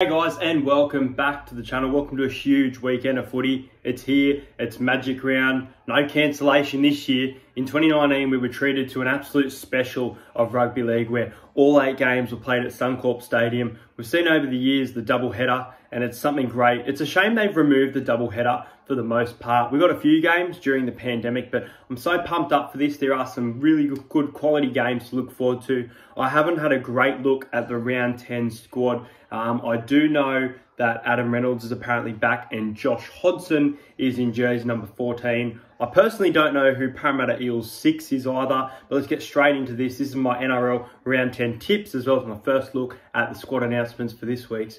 Hey guys and welcome back to the channel. Welcome to a huge weekend of footy. It's here, it's magic round, no cancellation this year. In 2019 we were treated to an absolute special of rugby league where all eight games were played at Suncorp Stadium. We've seen over the years the double header and it's something great. It's a shame they've removed the double header for the most part. We got a few games during the pandemic, but I'm so pumped up for this. There are some really good quality games to look forward to. I haven't had a great look at the round 10 squad. Um, I do know that Adam Reynolds is apparently back and Josh Hodgson is in jersey number 14. I personally don't know who Parramatta Eels 6 is either, but let's get straight into this. This is my NRL round 10 tips as well as my first look at the squad announcements for this week's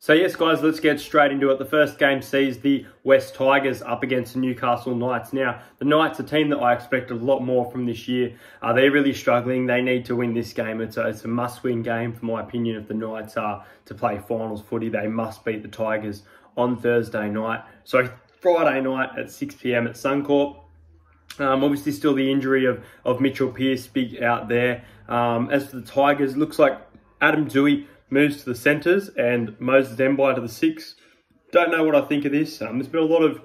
So yes, guys, let's get straight into it. The first game sees the West Tigers up against the Newcastle Knights. Now, the Knights, a team that I expect a lot more from this year, uh, they're really struggling. They need to win this game. It's a, it's a must-win game, for my opinion, if the Knights are to play finals footy. They must beat the Tigers on Thursday night. So Friday night at 6pm at Suncorp. Um, obviously, still the injury of, of Mitchell Pearce big out there. Um, as for the Tigers, looks like Adam Doueihi moves to the centres and Moses Mbye to the six. Don't know what I think of this. Um, there's been a lot of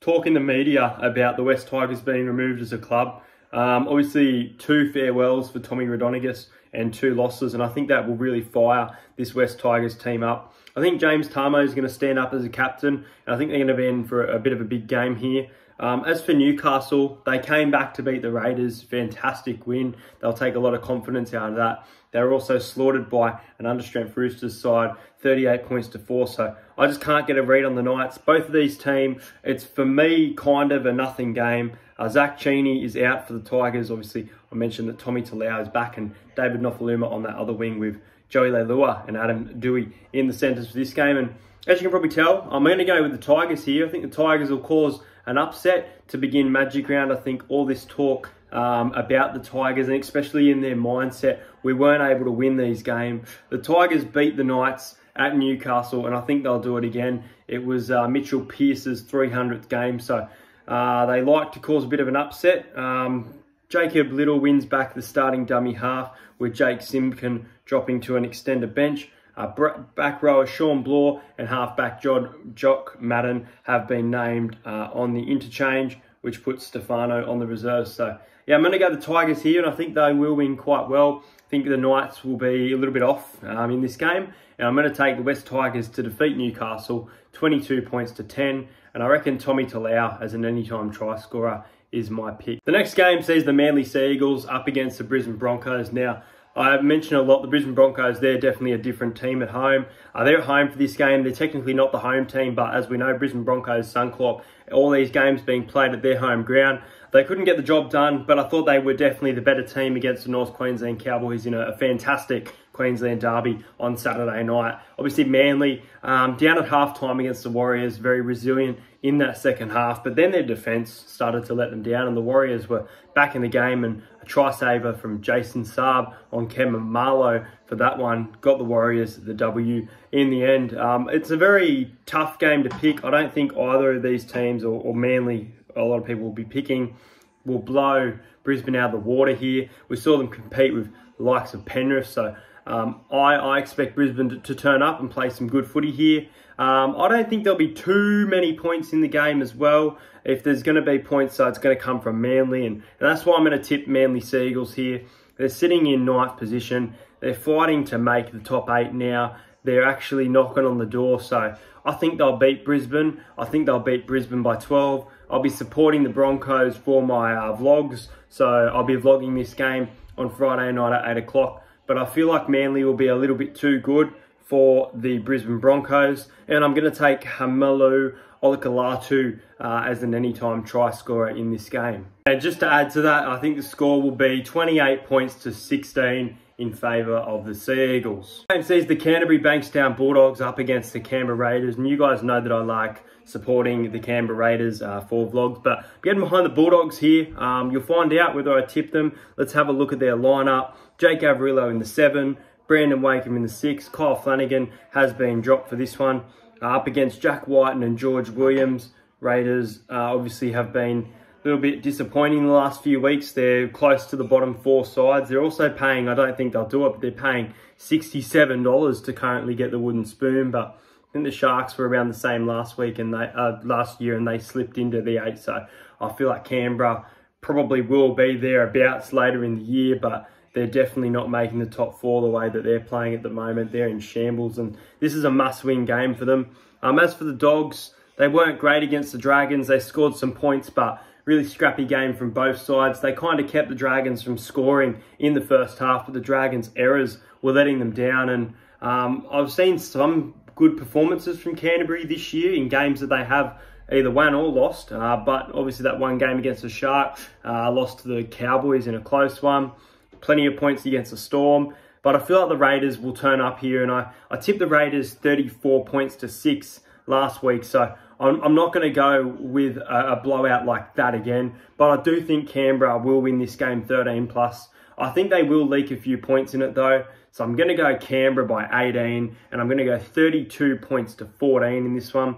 talk in the media about the West Tigers being removed as a club. Um, obviously, two farewells for Tommy Raudonikis and two losses, and I think that will really fire this West Tigers team up. I think James Tamou is going to stand up as a captain, and I think they're going to be in for a bit of a big game here. Um, as for Newcastle, they came back to beat the Raiders. Fantastic win. They'll take a lot of confidence out of that. They were also slaughtered by an understrength Roosters side, 38 points to 4. So I just can't get a read on the Knights. Both of these teams, it's for me kind of a nothing game. Uh, Zach Cheney is out for the Tigers. Obviously, I mentioned that Tommy Talau is back and David Nofoaluma on that other wing with Joey Leilua and Adam Doueihi in the centres for this game. And as you can probably tell, I'm going to go with the Tigers here. I think the Tigers will cause an upset to begin Magic Round. I think all this talk um, about the Tigers, and especially in their mindset, we weren't able to win these games. The Tigers beat the Knights at Newcastle, and I think they'll do it again. It was uh, Mitchell Pearce's 300th game, so uh, they like to cause a bit of an upset. Um, Jacob Liddle wins back the starting dummy half, with Jake Simpkin dropping to an extended bench. Uh, back rower Shawn Blore and halfback Jock Madden have been named uh, on the interchange, which puts Stefano on the reserves. So, yeah, I'm going to go the Tigers here, and I think they will win quite well. I think the Knights will be a little bit off um, in this game, and I'm going to take the West Tigers to defeat Newcastle 22 points to 10, and I reckon Tommy Talau as an anytime try scorer is my pick. The next game sees the Manly Sea Eagles up against the Brisbane Broncos. Now, I've mentioned a lot the Brisbane Broncos, they're definitely a different team at home. Uh, they're at home for this game. They're technically not the home team, but as we know, Brisbane Broncos, Suncorp, all these games being played at their home ground. They couldn't get the job done, but I thought they were definitely the better team against the North Queensland Cowboys in a, a fantastic Queensland derby on Saturday night. Obviously, Manly um, down at halftime against the Warriors, very resilient in that second half, but then their defence started to let them down, and the Warriors were back in the game. And a try saver from Jason Saab on Cameron Marlowe for that one got the Warriors the W in the end. Um, it's a very tough game to pick. I don't think either of these teams, or, or Manly, a lot of people will be picking, will blow Brisbane out of the water here. We saw them compete with the likes of Penrith, so um, I, I, expect Brisbane to, to, turn up and play some good footy here. Um, I don't think there'll be too many points in the game as well. If there's going to be points, so it's going to come from Manly, and, and that's why I'm going to tip Manly Sea Eagles here. They're sitting in ninth position. They're fighting to make the top eight now. They're actually knocking on the door, so I think they'll beat Brisbane. I think they'll beat Brisbane by 12. I'll be supporting the Broncos for my uh, vlogs, so I'll be vlogging this game on Friday night at 8 o'clock but I feel like Manly will be a little bit too good for the Brisbane Broncos. And I'm going to take Haumole Olakau'atu uh, as an anytime try scorer in this game. And just to add to that, I think the score will be 28 points to 16 in favour of the Sea Eagles. Game sees the Canterbury Bankstown Bulldogs up against the Canberra Raiders, and you guys know that I like supporting the Canberra Raiders uh, for vlogs. But getting behind the Bulldogs here, um, you'll find out whether I tip them. Let's have a look at their lineup. Jake Averillo in the seven, Brandon Wakeham in the six, Kyle Flanagan has been dropped for this one. Uh, up against Jack Wighton and George Williams. Raiders uh, obviously have been a little bit disappointing in the last few weeks. They're close to the bottom four sides. They're also paying, I don't think they'll do it, but they're paying $67 to currently get the wooden spoon. But I think the Sharks were around the same last week and they uh, last year and they slipped into the eight. So I feel like Canberra probably will be thereabouts later in the year, but they're definitely not making the top four the way that they're playing at the moment. They're in shambles and this is a must-win game for them. Um, as for the Dogs, they weren't great against the Dragons. They scored some points, but really scrappy game from both sides. They kind of kept the Dragons from scoring in the first half, but the Dragons' errors were letting them down. And um, I've seen some good performances from Canterbury this year in games that they have either won or lost. Uh, but obviously that one game against the Shark, uh, lost to the Cowboys in a close one. Plenty of points against the Storm. But I feel like the Raiders will turn up here, and I, I tipped the Raiders 34 points to 6 last week. So I'm, I'm not going to go with a, a, blowout like that again, but I do think Canberra will win this game 13 plus. I think they will leak a few points in it though. So I'm going to go Canberra by 18 and I'm going to go 32 points to 14 in this one.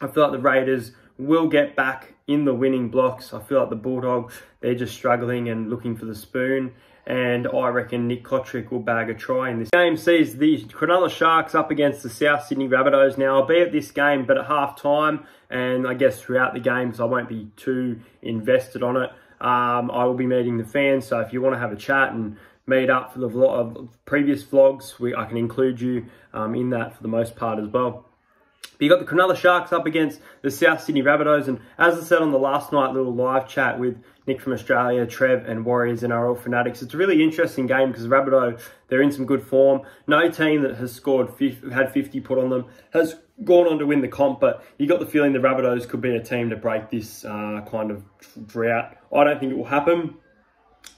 I feel like the Raiders will get back in the winning blocks. I feel like the Bulldogs, they're just struggling and looking for the spoon and I reckon Nick Cotric will bag a try in this game. Sees the Cronulla Sharks up against the South Sydney Rabbitohs. Now, I'll be at this game, but at half time, and I guess throughout the games, I won't be too invested on it. Um, I will be meeting the fans, so if you want to have a chat and meet up for the vlog, previous vlogs, we, I can include you um, in that for the most part as well. But you got the Cronulla Sharks up against the South Sydney Rabbitohs, and as I said on the last night little live chat with Nick from Australia, Trev, and Warriors and NRL Fanatics, it's a really interesting game because Rabbitoh they're in some good form. No team that has scored had 50 put on them has gone on to win the comp, but you got the feeling the Rabbitohs could be a team to break this uh, kind of drought. I don't think it will happen.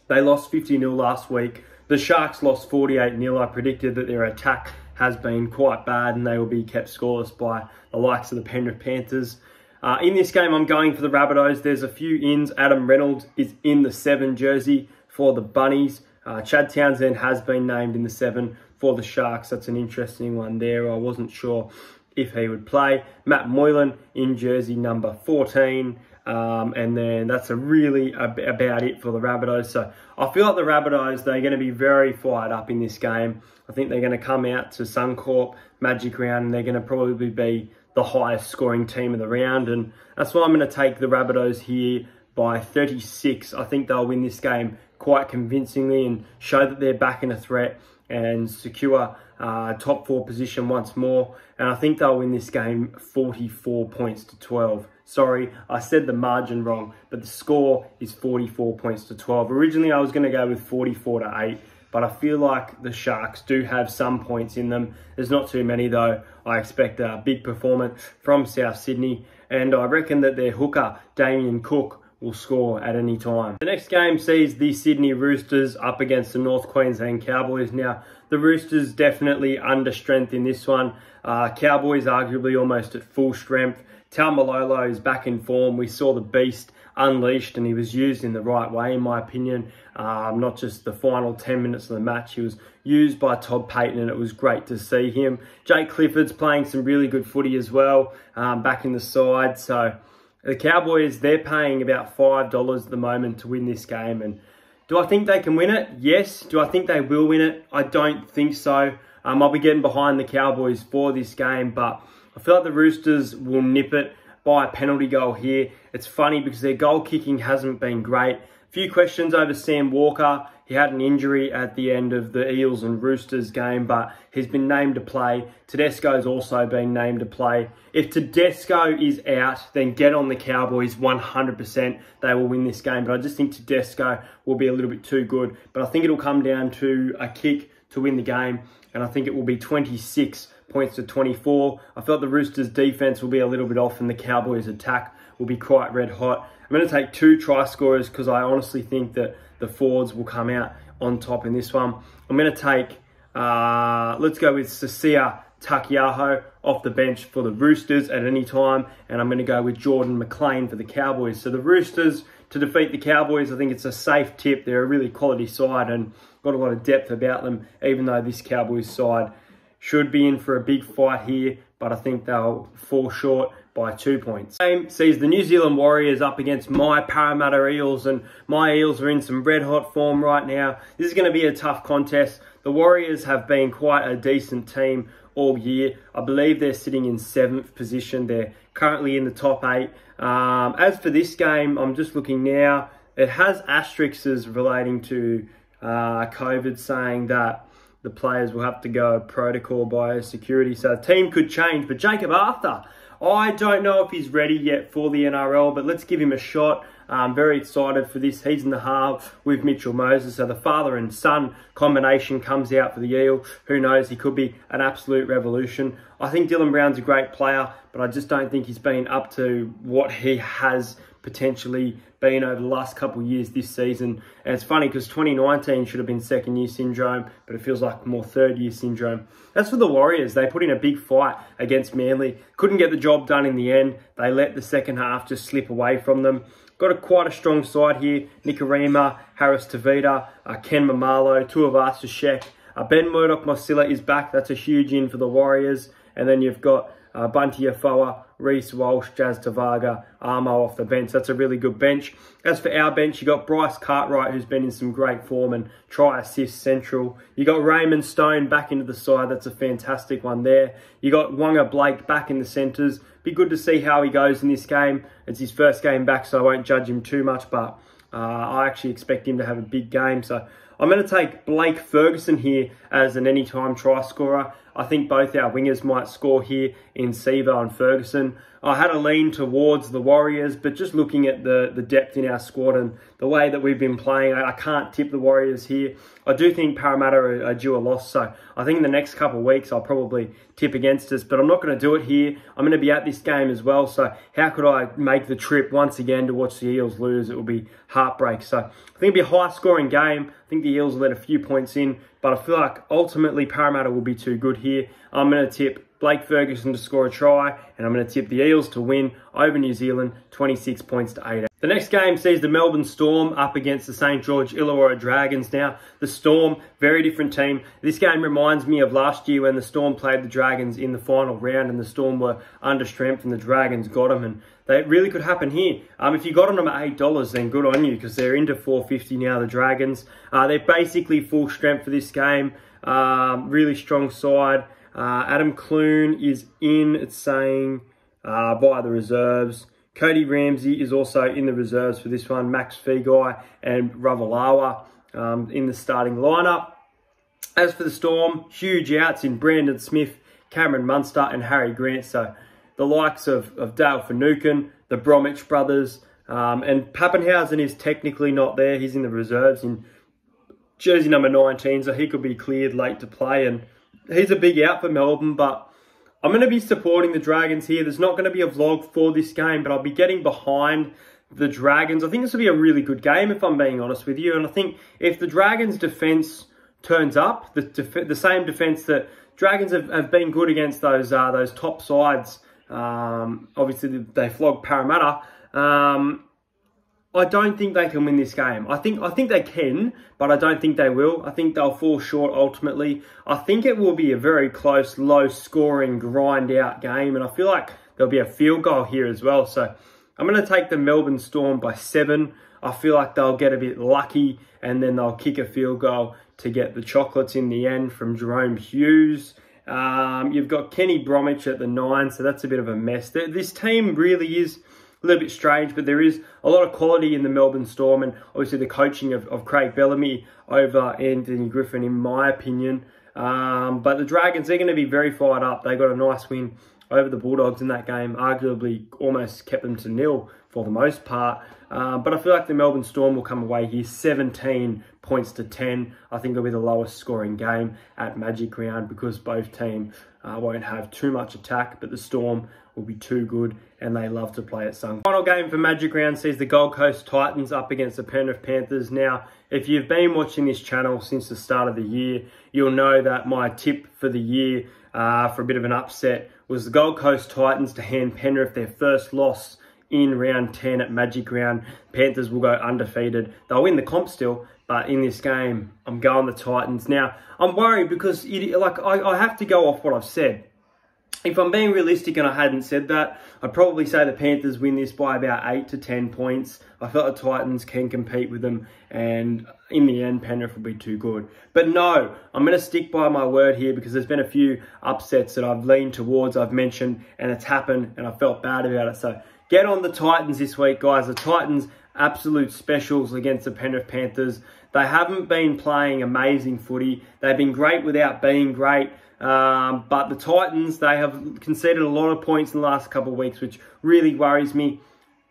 They lost 50 0 last week. The Sharks lost 48 0. I predicted that their attack has been quite bad and they will be kept scoreless by the likes of the Penrith Panthers. Uh, in this game, I'm going for the Rabbitohs. There's a few ins. Adam Reynolds is in the seven jersey for the Bunnies. Uh, Chad Townsend has been named in the seven for the Sharks. That's an interesting one there. I wasn't sure if he would play. Matt Moylan in jersey number 14. Um, and then that's a really ab about it for the Rabbitohs. So I feel like the Rabbitohs, they're going to be very fired up in this game. I think they're going to come out to Suncorp Magic Round and they're going to probably be the highest scoring team of the round. And that's why I'm going to take the Rabbitohs here by 36. I think they'll win this game quite convincingly and show that they're back in a threat and secure uh, top four position once more. And I think they'll win this game 44 points to 12. Sorry, I said the margin wrong, but the score is 44 points to 12. Originally, I was going to go with 44 to 8, but I feel like the Sharks do have some points in them. There's not too many, though. I expect a big performance from South Sydney, and I reckon that their hooker, Damien Cook, will score at any time. The next game sees the Sydney Roosters up against the North Queensland Cowboys. Now, the Roosters definitely under strength in this one. Uh, Cowboys arguably almost at full strength. Taumalolo is back in form. We saw the beast unleashed and he was used in the right way, in my opinion. Um, not just the final 10 minutes of the match. He was used by Todd Payten and it was great to see him. Jake Clifford's playing some really good footy as well, um, back in the side. So the Cowboys, they're paying about $5 at the moment to win this game. And do I think they can win it? Yes. Do I think they will win it? I don't think so. Um, I'll be getting behind the Cowboys for this game, but I feel like the Roosters will nip it by a penalty goal here. It's funny because their goal kicking hasn't been great. A few questions over Sam Walker. He had an injury at the end of the Eels and Roosters game, but he's been named to play. Tedesco's also been named to play. If Tedesco is out, then get on the Cowboys 100%. They will win this game, but I just think Tedesco will be a little bit too good. But I think it'll come down to a kick to win the game, and I think it will be 26 points to 24. I felt the Roosters' defense will be a little bit off, and the Cowboys' attack will be quite red hot. I'm going to take two try scorers because I honestly think that the Fords will come out on top in this one. I'm going to take, uh, let's go with Sasia Taukeiaho off the bench for the Roosters at any time. And I'm going to go with Jordan McLean for the Cowboys. So the Roosters to defeat the Cowboys, I think it's a safe tip. They're a really quality side and got a lot of depth about them, even though this Cowboys side should be in for a big fight here, but I think they'll fall short by two points. Game sees the New Zealand Warriors up against my Parramatta Eels, and my Eels are in some red hot form right now. This is going to be a tough contest. The Warriors have been quite a decent team all year. I believe they're sitting in seventh position. They're currently in the top eight. Um, as for this game, I'm just looking now. It has asterisks relating to uh, COVID, saying that the players will have to go protocol biosecurity. So the team could change. But Jacob Arthur, I don't know if he's ready yet for the NRL, but let's give him a shot. I'm very excited for this. He's in the half with Mitchell Moses. So the father and son combination comes out for the Eel. Who knows? He could be an absolute revolution. I think Dylan Brown's a great player, but I just don't think he's been up to what he has potentially been over the last couple of years this season. And it's funny because 2019 should have been second year syndrome, but it feels like more third year syndrome. As for the Warriors, they put in a big fight against Manly. Couldn't get the job done in the end. They let the second half just slip away from them. Got a quite a strong side here. Nikorima, Harris Tavita, uh, Ken Maumalo, Tuivasa-Sheck. Uh, ben Murdoch Masila is back. That's a huge in for the Warriors. And then you've got uh, Bunty Afoa, Reece Walsh, Jazz Tevaga, Armo off the bench. That's a really good bench. As for our bench, you got Bryce Cartwright, who's been in some great form and try assist central. You got Raymond Stone back into the side. That's a fantastic one there. You got Waqa Blake back in the centres. Be good to see how he goes in this game. It's his first game back, so I won't judge him too much, but uh, I actually expect him to have a big game. So I'm going to take Blake Ferguson here as an anytime try scorer. I think both our wingers might score here in Sivo and Ferguson. I had a lean towards the Warriors, but just looking at the, the depth in our squad and the way that we've been playing, I, I can't tip the Warriors here. I do think Parramatta are, are, due a loss, so I think in the next couple of weeks I'll probably tip against us, but I'm not going to do it here. I'm going to be at this game as well, so how could I make the trip once again to watch the Eels lose? It will be heartbreak. So I think it'll be a high-scoring game. I think the Eels will let a few points in, but I feel like ultimately Parramatta will be too good here. I'm going to tip Blake Ferguson to score a try, and I'm going to tip the Eels to win over New Zealand, 26 points to 8. The next game sees the Melbourne Storm up against the St. George Illawarra Dragons. Now, the Storm, very different team. This game reminds me of last year when the Storm played the Dragons in the final round and the Storm were under strength and the Dragons got them. And that really could happen here. Um, if you got on them at $8, then good on you because they're into 450 now, the Dragons. Uh, they're basically full strength for this game. Um, really strong side. Uh, Adam Clune is in, it's saying, uh, by the reserves. Cody Ramsey is also in the reserves for this one. Max Feagai and Ravalawa um, in the starting lineup. As for the Storm, huge outs in Brandon Smith, Cameron Munster and Harry Grant. So the likes of, of Dale Finucane, the Bromwich brothers, um, and Papenhuyzen is technically not there. He's in the reserves in jersey number 19, so he could be cleared late to play. And he's a big out for Melbourne, but I'm going to be supporting the Dragons here. There's not going to be a vlog for this game, but I'll be getting behind the Dragons. I think this will be a really good game, if I'm being honest with you. And I think if the Dragons' defence turns up, the, the same defence that Dragons have, have been good against those uh, those top sides. Um, obviously, they flogged Parramatta. Um, I don't think they can win this game. I think I think they can, but I don't think they will. I think they'll fall short ultimately. I think it will be a very close, low-scoring, grind-out game, and I feel like there'll be a field goal here as well. So I'm going to take the Melbourne Storm by seven. I feel like they'll get a bit lucky, and then they'll kick a field goal to get the chocolates in the end from Jahrome Hughes. Um, you've got Kenny Bromwich at the nine, so that's a bit of a mess. This team really is a little bit strange, but there is a lot of quality in the Melbourne Storm and obviously the coaching of, of Craig Bellamy over Anthony Griffin, in my opinion. Um, but the Dragons, they're going to be very fired up. They got a nice win over the Bulldogs in that game, arguably almost kept them to nil for the most part. Uh, but I feel like the Melbourne Storm will come away here 17 points to 10. I think it'll be the lowest scoring game at Magic Round because both teams uh, won't have too much attack, but the Storm will be too good and they love to play at Sun. Final game for Magic Round sees the Gold Coast Titans up against the Penrith Panthers. Now, if you've been watching this channel since the start of the year, you'll know that my tip for the year uh, for a bit of an upset was the Gold Coast Titans to hand Penrith their first loss in round 10 at Magic Round. Panthers will go undefeated. They'll win the comp still, but in this game, I'm going the Titans. Now, I'm worried because it, like I, I have to go off what I've said. If I'm being realistic and I hadn't said that, I'd probably say the Panthers win this by about 8 to 10 points. I felt the Titans can compete with them and in the end, Penrith will be too good. But no, I'm going to stick by my word here because there's been a few upsets that I've leaned towards, I've mentioned, and it's happened and I felt bad about it. So get on the Titans this week, guys. The Titans, absolute specials against the Penrith Panthers. They haven't been playing amazing footy. They've been great without being great. Um, but the Titans, they have conceded a lot of points in the last couple of weeks, which really worries me.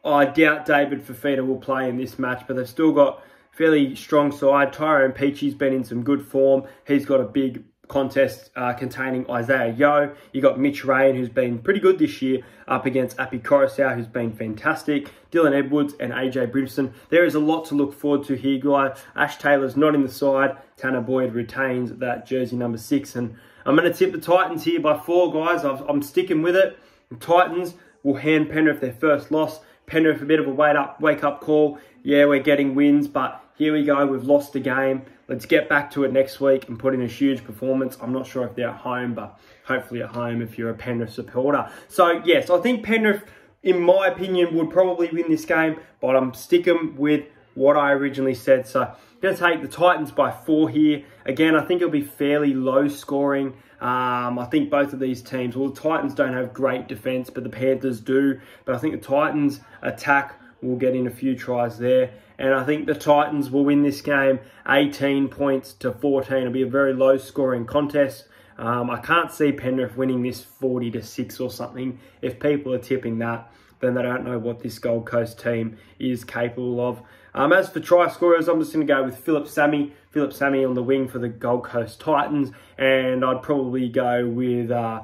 I doubt David Fifita will play in this match, but they've still got fairly strong side. Tyrone Peachey's been in some good form. He's got a big contest uh, containing Isaiah Yo. You got Mitch Rein, who's been pretty good this year, up against Api Koroisau, who's been fantastic. Dylan Edwards and AJ Brimson. There is a lot to look forward to here, guys. Ash Taylor's not in the side. Tanah Boyd retains that jersey number six. And I'm going to tip the Titans here by four, guys. i am sticking with it. The Titans will hand Penrith their first loss. Penrith a bit of a up, wake up call. Yeah, we're getting wins, but here we go. We've lost the game. Let's get back to it next week and put in a huge performance. I'm not sure if they're at home, but hopefully at home if you're a Penrith supporter. So, yes, I think Penrith, in my opinion, would probably win this game, but I'm sticking with what I originally said. So, going to take the Titans by four here. Again, I think it'll be fairly low scoring. Um, I think both of these teams, well, the Titans don't have great defense, but the Panthers do. But I think the Titans attack will get in a few tries there. And I think the Titans will win this game 18 points to 14. It'll be a very low scoring contest. Um, I can't see Penrith winning this 40 to 6 or something. If people are tipping that, then they don't know what this Gold Coast team is capable of. Um, as for try scorers, I'm just going to go with Phillip Sami. Phillip Sami on the wing for the Gold Coast Titans. And I'd probably go with, uh,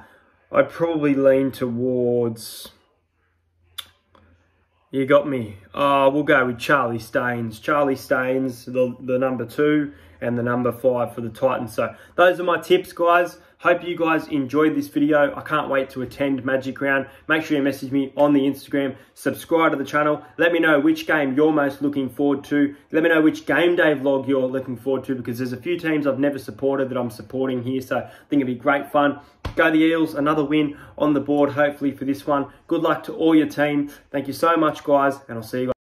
I'd probably lean towards... You got me. Uh, we'll go with Charlie Staines. Charlie Staines, the, the number two, and the number five for the Titans. So those are my tips, guys. Hope you guys enjoyed this video. I can't wait to attend Magic Round. Make sure you message me on the Instagram. Subscribe to the channel. Let me know which game you're most looking forward to. Let me know which game day vlog you're looking forward to because there's a few teams I've never supported that I'm supporting here. So I think it'd be great fun. Go the Eels, another win on the board hopefully for this one. Good luck to all your team. Thank you so much guys and I'll see you guys.